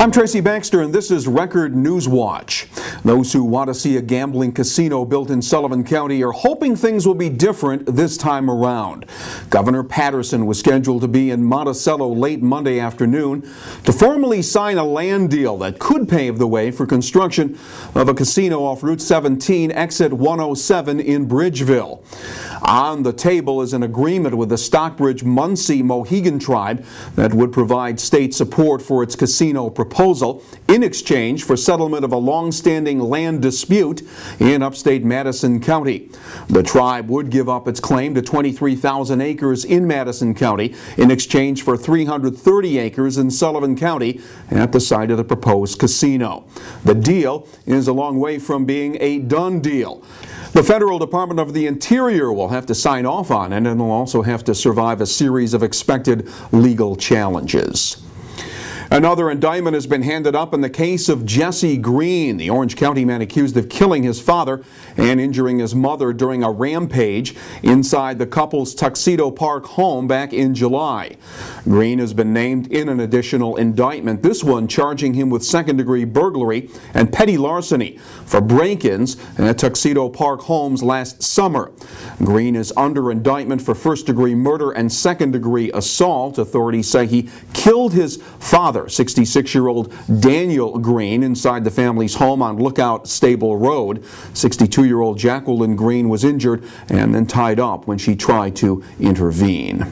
I'm Tracy Baxter, and this is Record News Watch. Those who want to see a gambling casino built in Sullivan County are hoping things will be different this time around. Governor Paterson was scheduled to be in Monticello late Monday afternoon to formally sign a land deal that could pave the way for construction of a casino off Route 17, exit 107 in Bridgeville. On the table is an agreement with the Stockbridge Munsee Mohican tribe that would provide state support for its casino proposal in exchange for settlement of a long-standing land dispute in upstate Madison County. The tribe would give up its claim to 23,000 acres in Madison County in exchange for 330 acres in Sullivan County at the site of the proposed casino. The deal is a long way from being a done deal. The Federal Department of the Interior will have to sign off on and it and will also have to survive a series of expected legal challenges. Another indictment has been handed up in the case of Jesse Green, the Orange County man accused of killing his father and injuring his mother during a rampage inside the couple's Tuxedo Park home back in July. Green has been named in an additional indictment, this one charging him with second-degree burglary and petty larceny for break-ins at Tuxedo Park homes last summer. Green is under indictment for first-degree murder and second-degree assault. Authorities say he killed his father father, 66-year-old Daniel Green, inside the family's home on Lookout Stable Road. 62-year-old Jacqueline Green was injured and then tied up when she tried to intervene.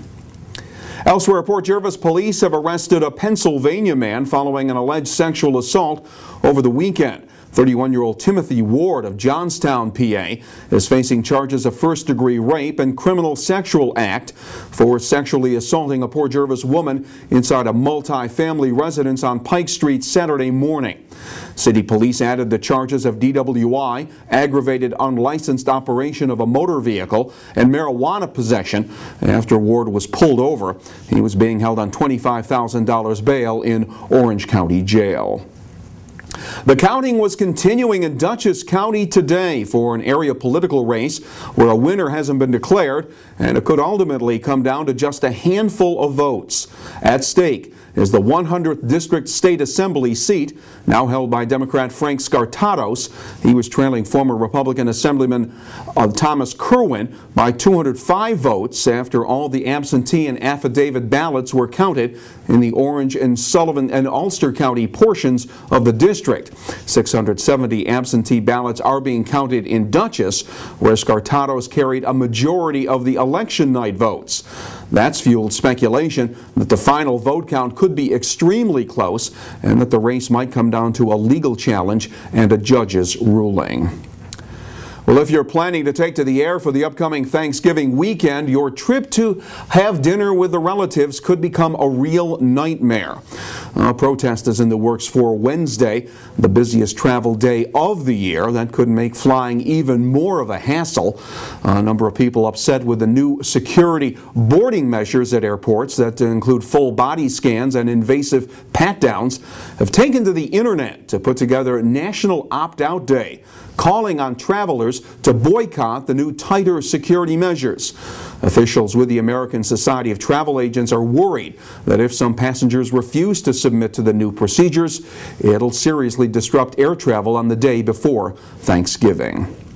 Elsewhere, Port Jervis police have arrested a Pennsylvania man following an alleged sexual assault over the weekend. 31-year-old Timothy Ward of Johnstown, PA, is facing charges of first-degree rape and criminal sexual act for sexually assaulting a Port Jervis woman inside a multi-family residence on Pike Street Saturday morning. City police added the charges of DWI, aggravated unlicensed operation of a motor vehicle, and marijuana possession after Ward was pulled over. He was being held on $25,000 bail in Orange County Jail. The counting was continuing in Dutchess County today for an area political race where a winner hasn't been declared and it could ultimately come down to just a handful of votes. At stake is the 100th District State Assembly seat, now held by Democrat Frank Skartados. He was trailing former Republican Assemblyman uh, Thomas Kirwan by 205 votes after all the absentee and affidavit ballots were counted in the Orange and Sullivan and Ulster County portions of the district. 670 absentee ballots are being counted in Dutchess, where Skartados carried a majority of the election night votes. That's fueled speculation that the final vote count could be extremely close and that the race might come down to a legal challenge and a judge's ruling. Well, if you're planning to take to the air for the upcoming Thanksgiving weekend, your trip to have dinner with the relatives could become a real nightmare. A protest is in the works for Wednesday, the busiest travel day of the year. That could make flying even more of a hassle. A number of people upset with the new security boarding measures at airports that include full body scans and invasive pat-downs have taken to the internet to put together National Opt-Out Day calling on travelers to boycott the new tighter security measures. Officials with the American Society of Travel Agents are worried that if some passengers refuse to submit to the new procedures, it'll seriously disrupt air travel on the day before Thanksgiving.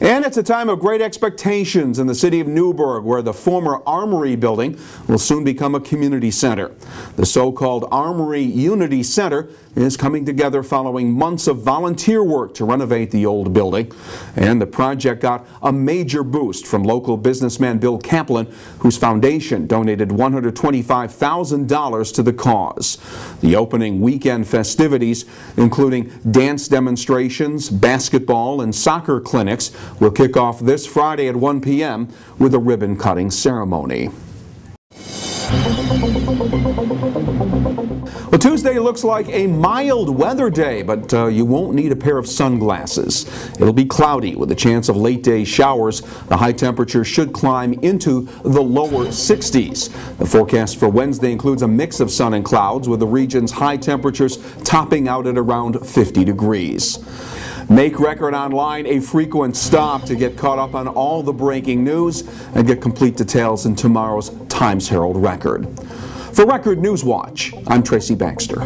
And it's a time of great expectations in the city of Newburgh, where the former Armory building will soon become a community center. The so-called Armory Unity Center is coming together following months of volunteer work to renovate the old building. And the project got a major boost from local businessman Bill Kaplan, whose foundation donated $125,000 to the cause. The opening weekend festivities, including dance demonstrations, basketball, and soccer clinics, will kick off this Friday at 1 p.m. with a ribbon cutting ceremony. Well, Tuesday looks like a mild weather day, but uh, you won't need a pair of sunglasses. It'll be cloudy with a chance of late day showers. The high temperature should climb into the lower 60s. The forecast for Wednesday includes a mix of sun and clouds with the region's high temperatures topping out at around 50 degrees. Make Record Online a frequent stop to get caught up on all the breaking news and get complete details in tomorrow's Times Herald Record. For Record News Watch, I'm Tracy Baxter.